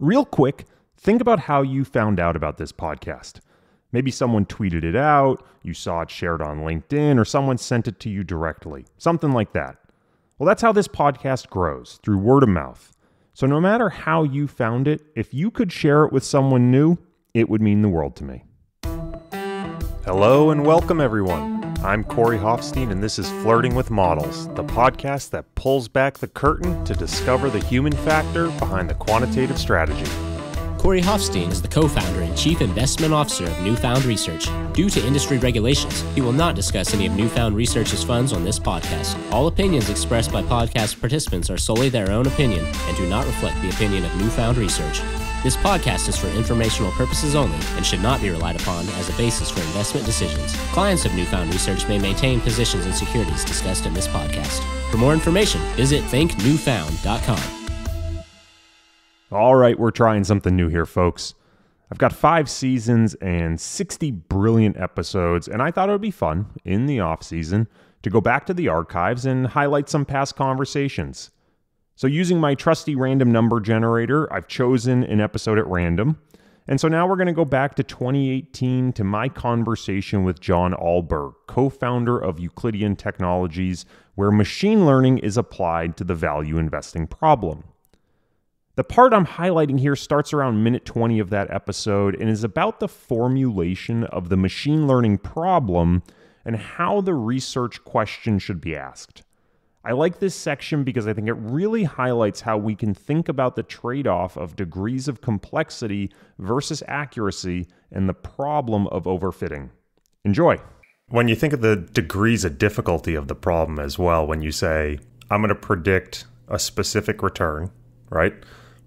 Real quick, think about how you found out about this podcast. Maybe someone tweeted it out, you saw it shared on LinkedIn, or someone sent it to you directly. Something like that. Well, that's how this podcast grows through word of mouth. So, no matter how you found it, if you could share it with someone new, it would mean the world to me. Hello and welcome, everyone. I'm Corey Hoffstein, and this is Flirting with Models, the podcast that pulls back the curtain to discover the human factor behind the quantitative strategy. Corey Hoffstein is the co founder and chief investment officer of Newfound Research. Due to industry regulations, he will not discuss any of Newfound Research's funds on this podcast. All opinions expressed by podcast participants are solely their own opinion and do not reflect the opinion of Newfound Research. This podcast is for informational purposes only and should not be relied upon as a basis for investment decisions. Clients of Newfound Research may maintain positions in securities discussed in this podcast. For more information, visit thinknewfound.com. All right, we're trying something new here, folks. I've got five seasons and 60 brilliant episodes, and I thought it would be fun in the off season to go back to the archives and highlight some past conversations. So, using my trusty random number generator, I've chosen an episode at random. And so now we're going to go back to 2018 to my conversation with John Alberg, co founder of Euclidean Technologies, where machine learning is applied to the value investing problem. The part I'm highlighting here starts around minute 20 of that episode and is about the formulation of the machine learning problem and how the research question should be asked. I like this section because I think it really highlights how we can think about the trade off of degrees of complexity versus accuracy and the problem of overfitting. Enjoy. When you think of the degrees of difficulty of the problem as well, when you say, I'm going to predict a specific return, right?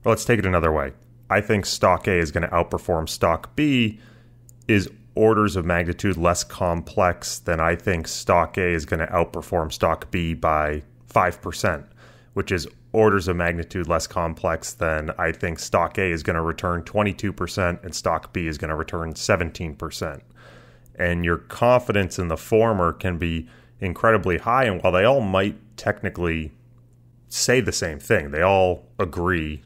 Well, let's take it another way. I think stock A is going to outperform stock B is orders of magnitude less complex than I think stock A is going to outperform stock B by 5%, which is orders of magnitude less complex than I think stock A is going to return 22% and stock B is going to return 17%. And your confidence in the former can be incredibly high. And while they all might technically say the same thing, they all agree,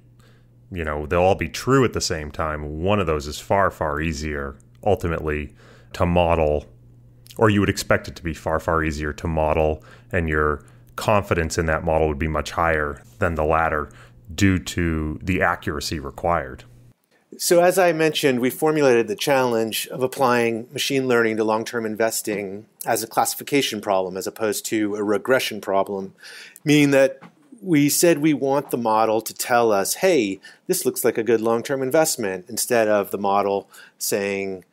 you know, they'll all be true at the same time. One of those is far, far easier ultimately to model, or you would expect it to be far, far easier to model, and your confidence in that model would be much higher than the latter due to the accuracy required. So, as I mentioned, we formulated the challenge of applying machine learning to long term investing as a classification problem as opposed to a regression problem, meaning that we said we want the model to tell us, hey, this looks like a good long term investment, instead of the model saying,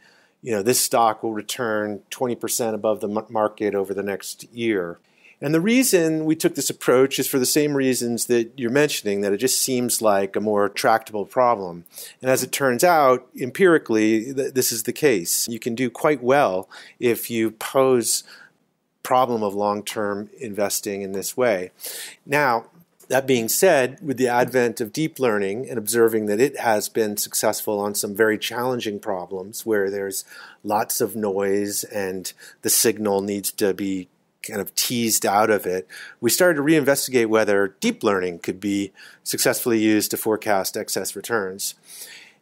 you know, this stock will return 20% above the market over the next year. And the reason we took this approach is for the same reasons that you're mentioning, that it just seems like a more tractable problem. And as it turns out, empirically, th- this is the case. You can do quite well if you pose problem of long-term investing in this way. Now, that being said, with the advent of deep learning and observing that it has been successful on some very challenging problems where there's lots of noise and the signal needs to be kind of teased out of it, we started to reinvestigate whether deep learning could be successfully used to forecast excess returns.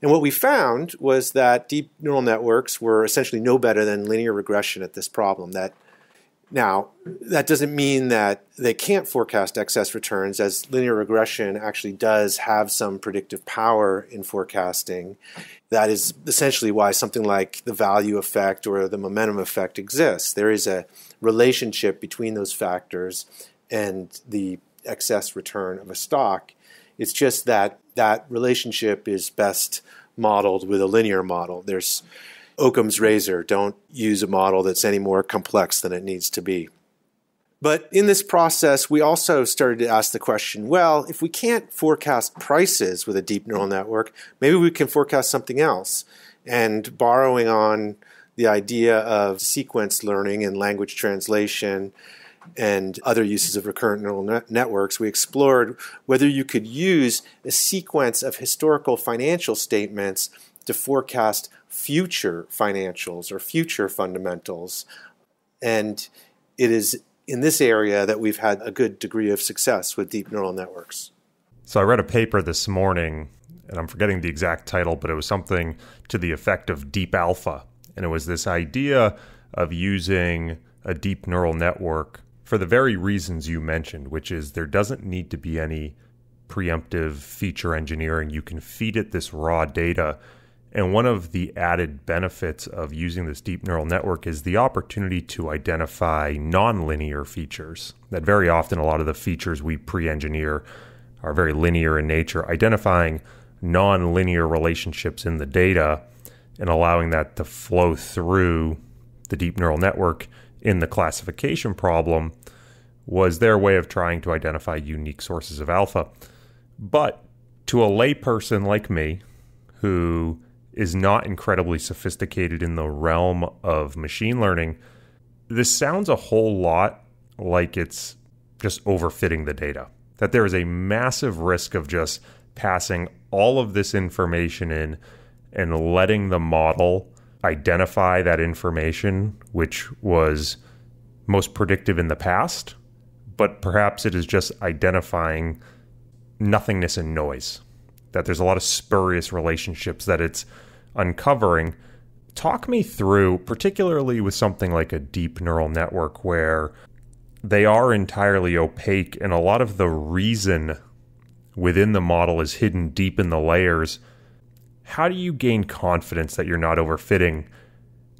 And what we found was that deep neural networks were essentially no better than linear regression at this problem. That now that doesn't mean that they can't forecast excess returns, as linear regression actually does have some predictive power in forecasting. That is essentially why something like the value effect or the momentum effect exists. There is a relationship between those factors and the excess return of a stock. It's just that that relationship is best modeled with a linear model. There's Occam's razor. Don't use a model that's any more complex than it needs to be. But in this process, we also started to ask the question well, if we can't forecast prices with a deep neural network, maybe we can forecast something else. And borrowing on the idea of sequence learning and language translation and other uses of recurrent neural net- networks, we explored whether you could use a sequence of historical financial statements to forecast future financials or future fundamentals. And it is in this area that we've had a good degree of success with deep neural networks. So I read a paper this morning and I'm forgetting the exact title, but it was something to the effect of deep alpha. And it was this idea of using a deep neural network for the very reasons you mentioned, which is there doesn't need to be any preemptive feature engineering. You can feed it this raw data. And one of the added benefits of using this deep neural network is the opportunity to identify nonlinear features. That very often, a lot of the features we pre engineer are very linear in nature. Identifying nonlinear relationships in the data and allowing that to flow through the deep neural network in the classification problem was their way of trying to identify unique sources of alpha. But to a layperson like me, who is not incredibly sophisticated in the realm of machine learning, this sounds a whole lot like it's just overfitting the data. That there is a massive risk of just passing all of this information in and letting the model identify that information, which was most predictive in the past, but perhaps it is just identifying nothingness and noise. That there's a lot of spurious relationships that it's uncovering. Talk me through, particularly with something like a deep neural network where they are entirely opaque and a lot of the reason within the model is hidden deep in the layers. How do you gain confidence that you're not overfitting?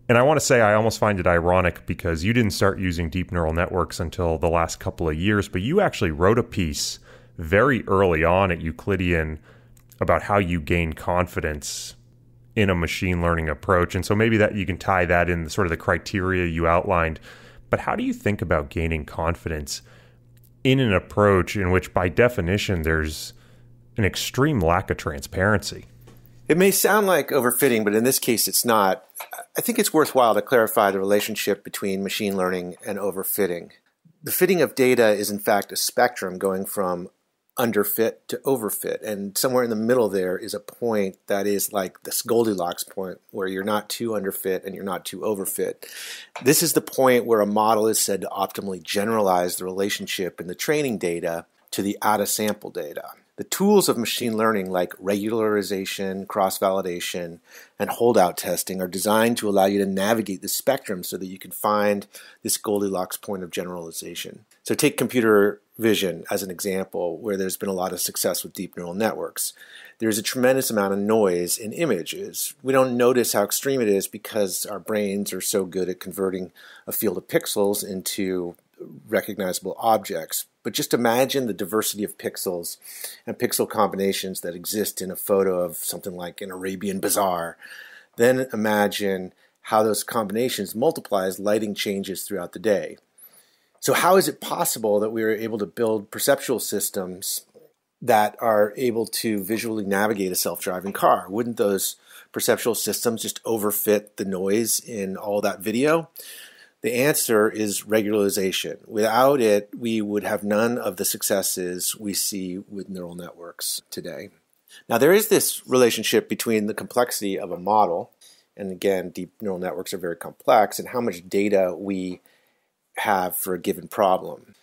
And I want to say I almost find it ironic because you didn't start using deep neural networks until the last couple of years, but you actually wrote a piece very early on at Euclidean about how you gain confidence in a machine learning approach. And so maybe that you can tie that in sort of the criteria you outlined. But how do you think about gaining confidence in an approach in which, by definition, there's an extreme lack of transparency? It may sound like overfitting, but in this case, it's not. I think it's worthwhile to clarify the relationship between machine learning and overfitting. The fitting of data is, in fact, a spectrum going from underfit to overfit. And somewhere in the middle there is a point that is like this Goldilocks point where you're not too underfit and you're not too overfit. This is the point where a model is said to optimally generalize the relationship in the training data to the out of sample data. The tools of machine learning, like regularization, cross validation, and holdout testing, are designed to allow you to navigate the spectrum so that you can find this Goldilocks point of generalization. So, take computer vision as an example, where there's been a lot of success with deep neural networks. There's a tremendous amount of noise in images. We don't notice how extreme it is because our brains are so good at converting a field of pixels into recognizable objects. But just imagine the diversity of pixels and pixel combinations that exist in a photo of something like an Arabian bazaar. Then imagine how those combinations multiply as lighting changes throughout the day. So, how is it possible that we are able to build perceptual systems that are able to visually navigate a self driving car? Wouldn't those perceptual systems just overfit the noise in all that video? The answer is regularization. Without it, we would have none of the successes we see with neural networks today. Now, there is this relationship between the complexity of a model, and again, deep neural networks are very complex, and how much data we have for a given problem.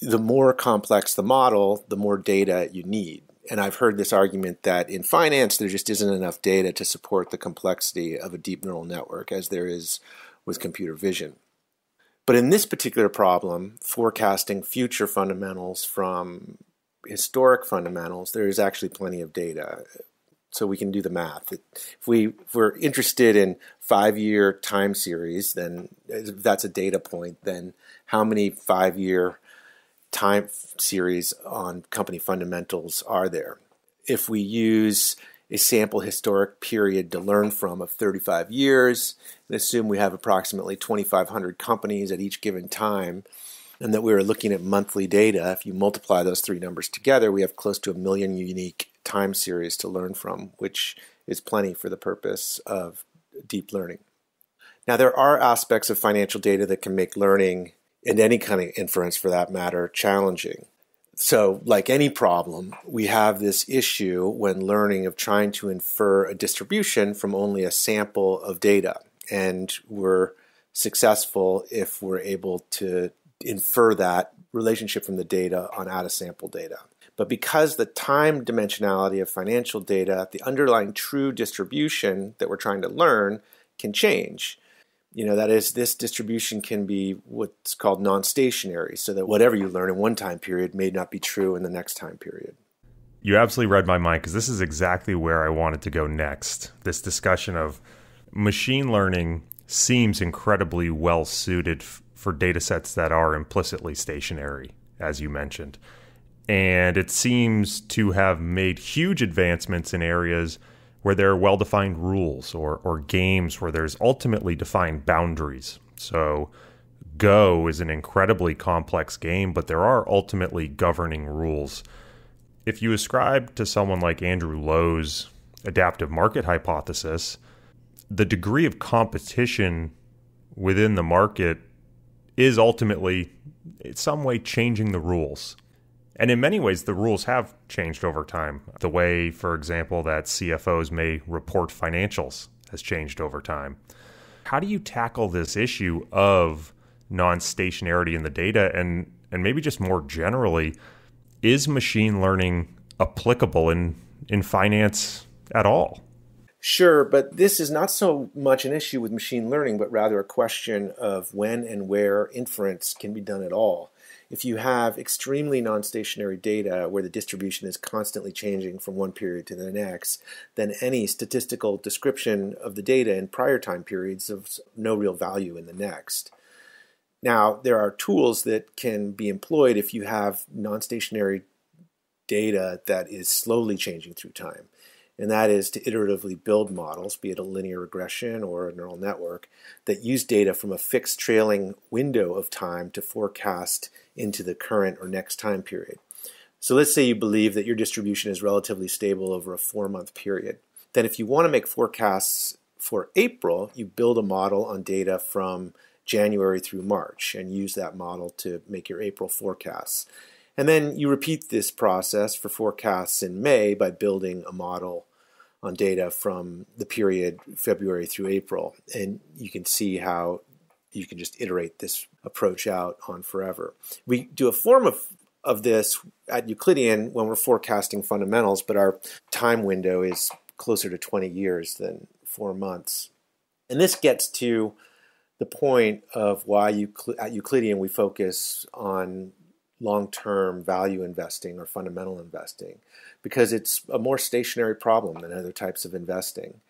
The more complex the model, the more data you need. And I've heard this argument that in finance, there just isn't enough data to support the complexity of a deep neural network as there is with computer vision. But in this particular problem, forecasting future fundamentals from historic fundamentals, there is actually plenty of data. So we can do the math. If, we, if we're interested in five year time series, then if that's a data point, then how many five year time series on company fundamentals are there? If we use a sample historic period to learn from of 35 years and assume we have approximately 2,500 companies at each given time and that we are looking at monthly data. If you multiply those three numbers together, we have close to a million unique time series to learn from, which is plenty for the purpose of deep learning. Now, there are aspects of financial data that can make learning and any kind of inference for that matter challenging. So, like any problem, we have this issue when learning of trying to infer a distribution from only a sample of data. And we're successful if we're able to infer that relationship from the data on out of sample data. But because the time dimensionality of financial data, the underlying true distribution that we're trying to learn can change. You know, that is, this distribution can be what's called non stationary, so that whatever you learn in one time period may not be true in the next time period. You absolutely read my mind because this is exactly where I wanted to go next. This discussion of machine learning seems incredibly well suited for data sets that are implicitly stationary, as you mentioned and it seems to have made huge advancements in areas where there are well defined rules or, or games where there's ultimately defined boundaries. So, Go is an incredibly complex game, but there are ultimately governing rules. If you ascribe to someone like Andrew Lo's adaptive market hypothesis, the degree of competition within the market is ultimately in some way changing the rules. And in many ways, the rules have changed over time. The way, for example, that CFOs may report financials has changed over time. How do you tackle this issue of non stationarity in the data? And, and maybe just more generally, is machine learning applicable in, in finance at all? Sure, but this is not so much an issue with machine learning, but rather a question of when and where inference can be done at all if you have extremely non-stationary data where the distribution is constantly changing from one period to the next, then any statistical description of the data in prior time periods of no real value in the next. Now, there are tools that can be employed if you have non-stationary data that is slowly changing through time and that is to iteratively build models, be it a linear regression or a neural network, that use data from a fixed trailing window of time to forecast into the current or next time period. So let's say you believe that your distribution is relatively stable over a four month period. Then, if you want to make forecasts for April, you build a model on data from January through March and use that model to make your April forecasts. And then you repeat this process for forecasts in May by building a model on data from the period February through April. And you can see how you can just iterate this approach out on forever. We do a form of, of this at Euclidean when we're forecasting fundamentals, but our time window is closer to 20 years than four months. And this gets to the point of why at Euclidean we focus on long term value investing or fundamental investing because it's a more stationary problem than other types of investing.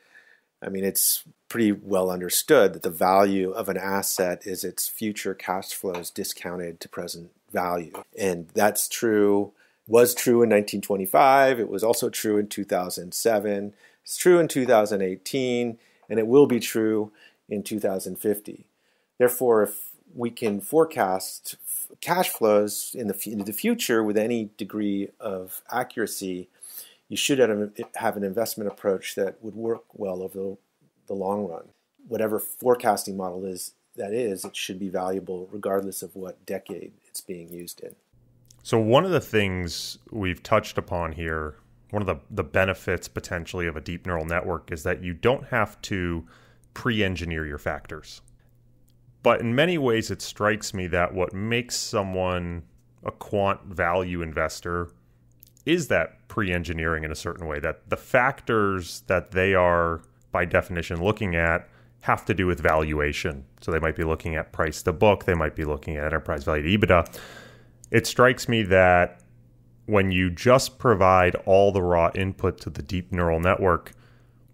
I mean, it's pretty well understood that the value of an asset is its future cash flows discounted to present value. And that's true, was true in 1925. It was also true in 2007. It's true in 2018, and it will be true in 2050. Therefore, if we can forecast cash flows in the into the future with any degree of accuracy, you should have an investment approach that would work well over the, the long run. Whatever forecasting model is that is, it should be valuable regardless of what decade it's being used in. So one of the things we've touched upon here, one of the, the benefits potentially of a deep neural network is that you don't have to pre-engineer your factors. But in many ways, it strikes me that what makes someone a quant value investor is that pre engineering in a certain way, that the factors that they are, by definition, looking at have to do with valuation. So they might be looking at price to book, they might be looking at enterprise value to EBITDA. It strikes me that when you just provide all the raw input to the deep neural network,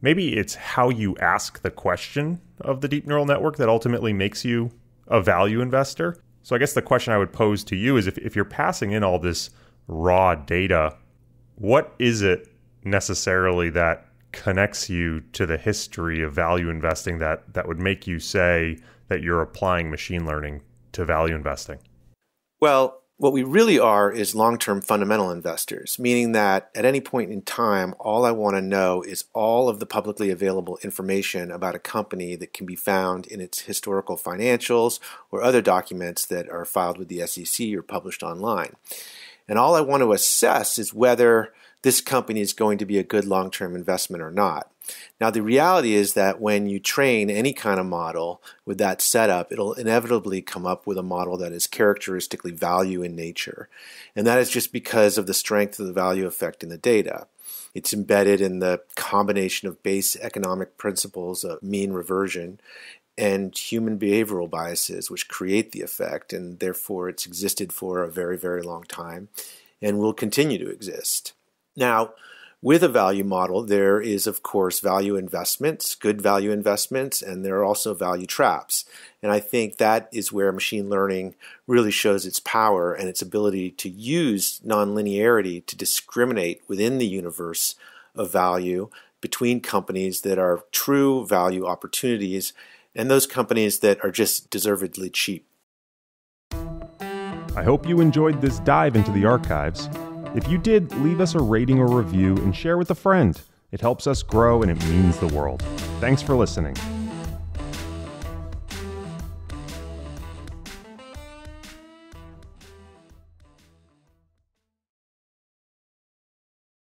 maybe it's how you ask the question of the deep neural network that ultimately makes you a value investor. So I guess the question I would pose to you is if, if you're passing in all this raw data, what is it necessarily that connects you to the history of value investing that that would make you say that you're applying machine learning to value investing? Well, what we really are is long term fundamental investors, meaning that at any point in time, all I want to know is all of the publicly available information about a company that can be found in its historical financials or other documents that are filed with the SEC or published online. And all I want to assess is whether this company is going to be a good long term investment or not. Now, the reality is that when you train any kind of model with that setup, it'll inevitably come up with a model that is characteristically value in nature. And that is just because of the strength of the value effect in the data. It's embedded in the combination of base economic principles of mean reversion and human behavioral biases, which create the effect, and therefore it's existed for a very, very long time and will continue to exist. Now, with a value model, there is, of course, value investments, good value investments, and there are also value traps. And I think that is where machine learning really shows its power and its ability to use nonlinearity to discriminate within the universe of value between companies that are true value opportunities and those companies that are just deservedly cheap. I hope you enjoyed this dive into the archives. If you did, leave us a rating or review and share with a friend. It helps us grow and it means the world. Thanks for listening.